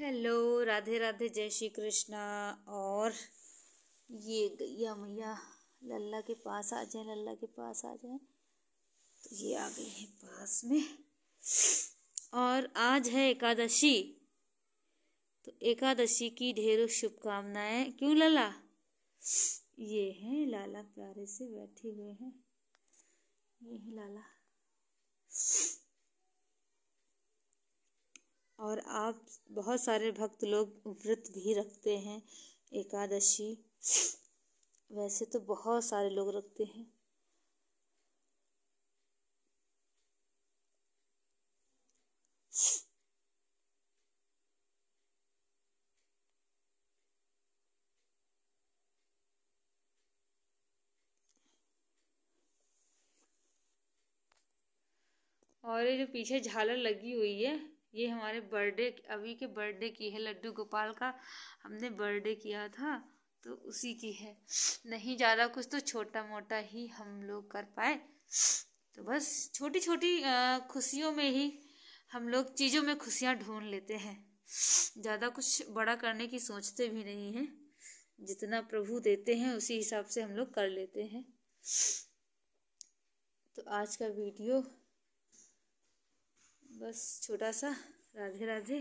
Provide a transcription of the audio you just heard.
Hello, Radhe Radhe, जय श्री कृष्णा। और ये गैया मैया, लल्ला के पास आ जाए, लल्ला के पास आ जाए। तो ये आ गई है पास में। और आज है एकादशी। तो एकादशी की ढेरों शुभकामनाएँ। क्यों लल्ला? ये हैं, लाला प्यारे से बैठे हुए हैं। ये है लाला। और आप बहुत सारे भक्त लोग व्रत भी रखते हैं, एकादशी। वैसे तो बहुत सारे लोग रखते हैं। और ये जो पीछे झालर लगी हुई है ये हमारे बर्थडे, अभी के बर्थडे की है, लड्डू गोपाल का हमने बर्थडे किया था तो उसी की है। नहीं ज़्यादा कुछ तो छोटा मोटा ही हम लोग कर पाए। तो बस छोटी छोटी खुशियों में ही हम लोग चीज़ों में खुशियाँ ढूंढ लेते हैं। ज़्यादा कुछ बड़ा करने की सोचते भी नहीं हैं। जितना प्रभु देते हैं, उसी हिसाब से हम लोग कर लेते हैं। तो आज का वीडियो बस छोटा सा राधे राधे